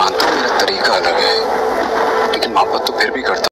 मानता हूँ मेरा तरीका अलग है लेकिन मोहब्बत तो फिर भी करता